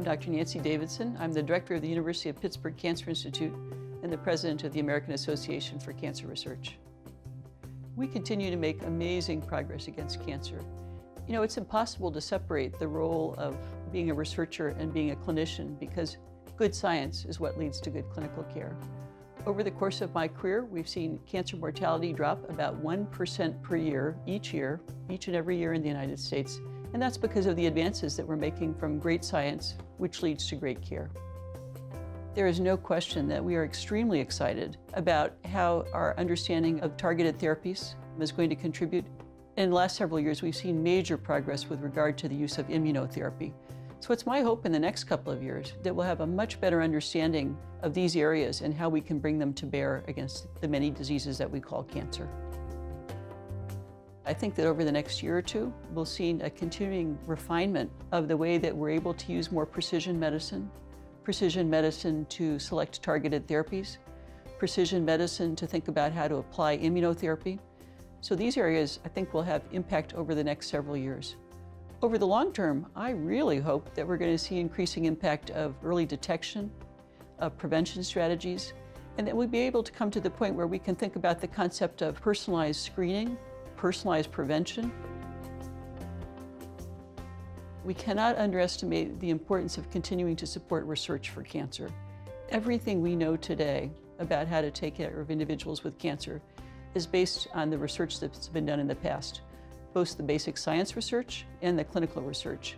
I'm Dr. Nancy Davidson. I'm the director of the University of Pittsburgh Cancer Institute and the president of the American Association for Cancer Research. We continue to make amazing progress against cancer. You know, it's impossible to separate the role of being a researcher and being a clinician because good science is what leads to good clinical care. Over the course of my career, we've seen cancer mortality drop about 1% per year, each year, each and every year in the United States. And that's because of the advances that we're making from great science, which leads to great care. There is no question that we are extremely excited about how our understanding of targeted therapies is going to contribute. In the last several years, we've seen major progress with regard to the use of immunotherapy. So it's my hope in the next couple of years that we'll have a much better understanding of these areas and how we can bring them to bear against the many diseases that we call cancer. I think that over the next year or two, we'll see a continuing refinement of the way that we're able to use more precision medicine, precision medicine to select targeted therapies, precision medicine to think about how to apply immunotherapy. So these areas I think will have impact over the next several years. Over the long term, I really hope that we're going to see increasing impact of early detection, of prevention strategies, and that we'll be able to come to the point where we can think about the concept of personalized screening personalized prevention. We cannot underestimate the importance of continuing to support research for cancer. Everything we know today about how to take care of individuals with cancer is based on the research that's been done in the past, both the basic science research and the clinical research.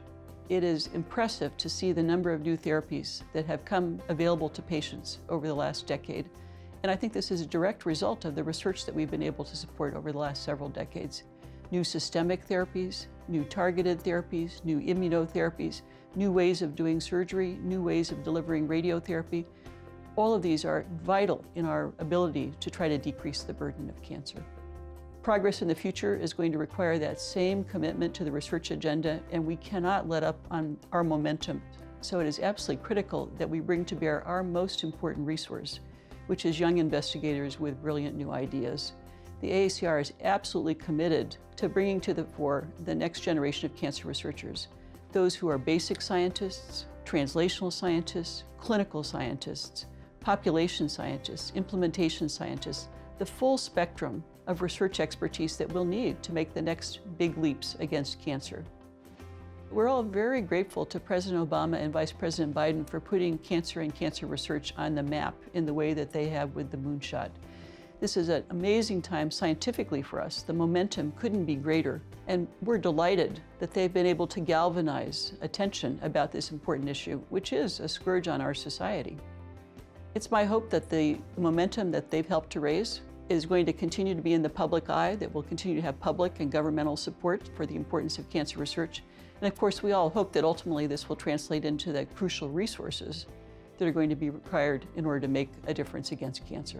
It is impressive to see the number of new therapies that have come available to patients over the last decade and I think this is a direct result of the research that we've been able to support over the last several decades. New systemic therapies, new targeted therapies, new immunotherapies, new ways of doing surgery, new ways of delivering radiotherapy. All of these are vital in our ability to try to decrease the burden of cancer. Progress in the future is going to require that same commitment to the research agenda, and we cannot let up on our momentum. So it is absolutely critical that we bring to bear our most important resource, which is young investigators with brilliant new ideas. The AACR is absolutely committed to bringing to the fore the next generation of cancer researchers, those who are basic scientists, translational scientists, clinical scientists, population scientists, implementation scientists, the full spectrum of research expertise that we'll need to make the next big leaps against cancer. We're all very grateful to President Obama and Vice President Biden for putting cancer and cancer research on the map in the way that they have with the moonshot. This is an amazing time scientifically for us. The momentum couldn't be greater. And we're delighted that they've been able to galvanize attention about this important issue, which is a scourge on our society. It's my hope that the momentum that they've helped to raise is going to continue to be in the public eye, that we'll continue to have public and governmental support for the importance of cancer research. And of course, we all hope that ultimately this will translate into the crucial resources that are going to be required in order to make a difference against cancer.